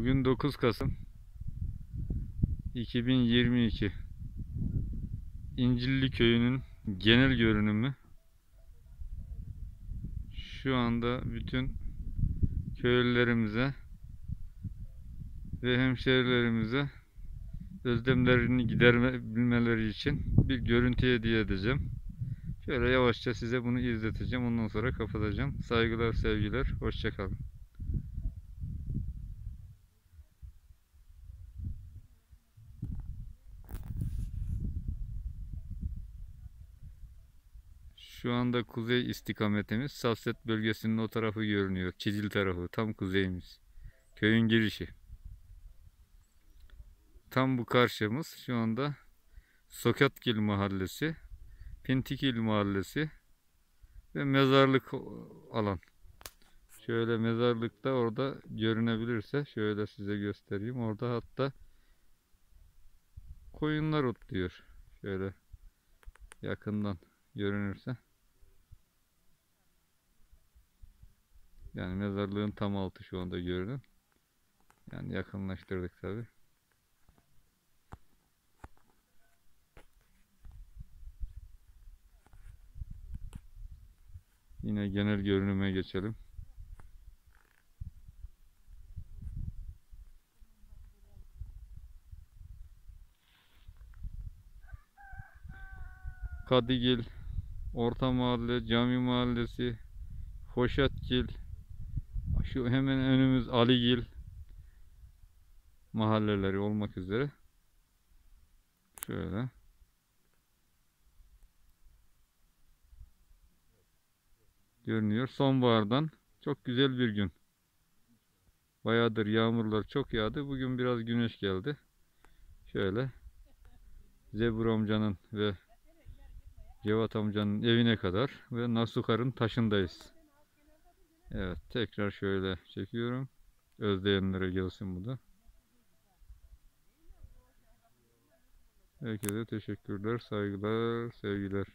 Bugün 9 Kasım 2022 İncilli Köyü'nün genel görünümü şu anda bütün köylülerimize ve hemşerilerimize özlemlerini gidermeleri için bir görüntü hediye edeceğim. Şöyle yavaşça size bunu izleteceğim. Ondan sonra kapatacağım. Saygılar, sevgiler. Hoşçakalın. Şu anda kuzey istikametimiz Safset bölgesinin o tarafı görünüyor. Çizil tarafı tam kuzeyimiz. Köyün girişi. Tam bu karşımız şu anda Sokatgil Mahallesi, Pintikil Mahallesi ve mezarlık alan. Şöyle mezarlıkta orada görünebilirse şöyle size göstereyim. Orada hatta koyunlar otluyor. Şöyle yakından görünürse. Yani mezarlığın tam altı şu anda görünün. Yani yakınlaştırdık tabi. Yine genel görünüme geçelim. Kadigil, Orta Mahalle, Cami Mahallesi, Hoşatgil, şu hemen önümüz Aligil mahalleleri olmak üzere. Şöyle. Görünüyor. Sonbahardan çok güzel bir gün. Bayağıdır yağmurlar çok yağdı. Bugün biraz güneş geldi. Şöyle. Zebur amcanın ve Cevat amcanın evine kadar ve Nasukar'ın taşındayız. Evet tekrar şöyle çekiyorum. Özleyenlere gelsin bu da. Herkese teşekkürler, saygılar, sevgiler.